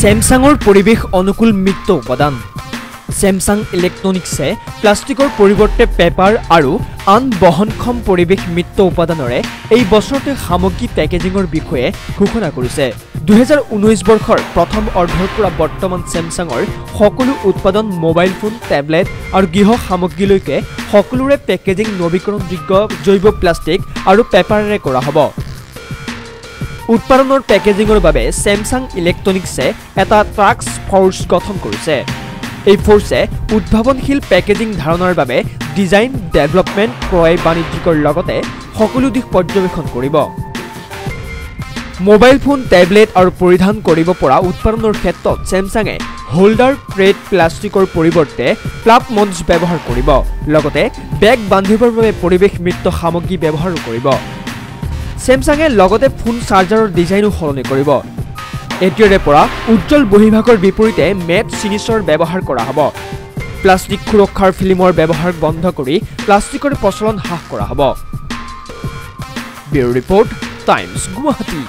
ছেমছাঙৰ পৰিৱেশ অনুকূল মিত্ৰ উপাদান। ছেমছাং ইলেক্ট্ৰনিক্সে প্লাষ্টিকৰ পৰিৱৰ্তে পেপাৰ আৰু আন বহনক্ষম পৰিৱেশ মিত্ৰ উপাদানেৰে এই বছৰতে সামগ্ৰী পেকেজিঙৰ বিষয়ে ঘোষণা কৰিছে। দুহেজাৰ ঊনৈছ বৰ্ষৰ প্ৰথম অৰ্ধৰ পৰা বৰ্তমান ছেমছাঙৰ সকলো উৎপাদন মোবাইল ফোন টেবলেট আৰু গৃহ সামগ্ৰীলৈকে সকলোৰে পেকেজিং নৱীকৰণযোগ্য জৈৱ প্লাষ্টিক আৰু পেপাৰেৰে কৰা হ'ব। উৎপাদনৰ পেকেজিঙৰ বাবে ছেমছাং ইলেক্ট্ৰনিক্সে এটা ট্ৰাক্স ফ'ৰ্চ গঠন কৰিছে। এই ফ'ৰ্চে উদ্ভাৱনশীল পেকেজিং ধাৰণাৰ বাবে ডিজাইন ডেভেলপমেণ্ট ক্ৰয় বাণিজ্যিকৰ লগতে সকলো দিশ পৰ্যবেক্ষণ কৰিব। মোবাইল ফোন টেবলেট আৰু পৰিধান কৰিব পৰা উৎপাদনৰ ক্ষেত্ৰত ছেমছাঙে হোল্ডাৰ ট্ৰেড প্লাষ্টিকৰ পৰিৱৰ্তে প্লাপ মঞ্চ ব্যৱহাৰ কৰিব। লগতে বেগ বান্ধিবৰ বাবে পৰিৱেশ মিত্ৰ সামগ্ৰী ব্যৱহাৰো কৰিব। ছেমছাঙে লগতে ফোন চাৰ্জাৰৰ ডিজাইনো সলনি কৰিব। এতিয়াৰে পৰা উজ্জ্বল বহিভাগৰ বিপৰীতে মেট চিনিছৰ ব্যৱহাৰ কৰা হ'ব। প্লাষ্টিক সুৰক্ষাৰ ফিল্মৰ ব্যৱহাৰ বন্ধ কৰি প্লাষ্টিকৰ প্ৰচলন হ্ৰাস কৰা হ'ব। Bureau report Times Guwahati.